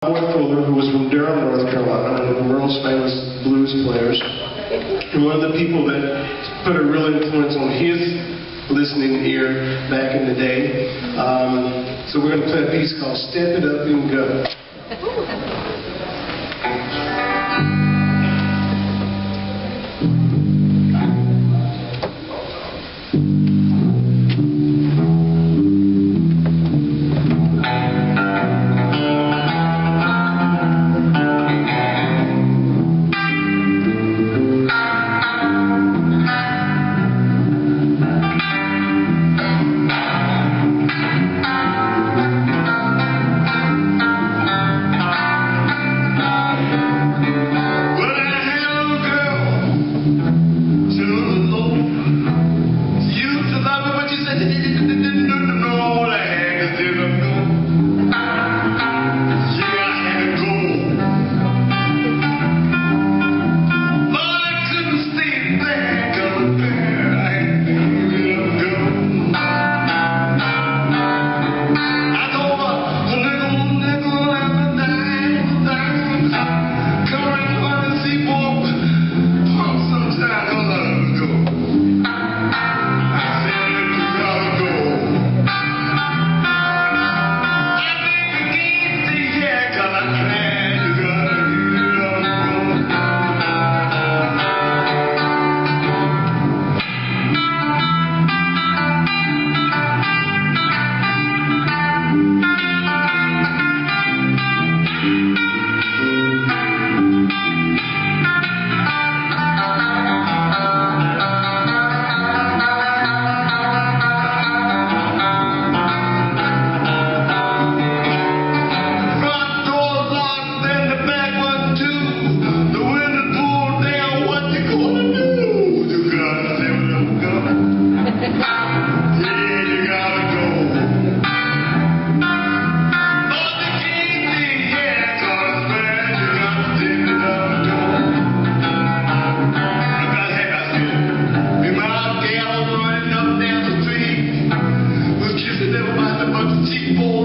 Boy Fuller, who was from Durham, North Carolina, one of the world's famous blues players, and one of the people that put a real influence on his listening ear back in the day. Um, so we're going to play a piece called Step It Up and Go. people.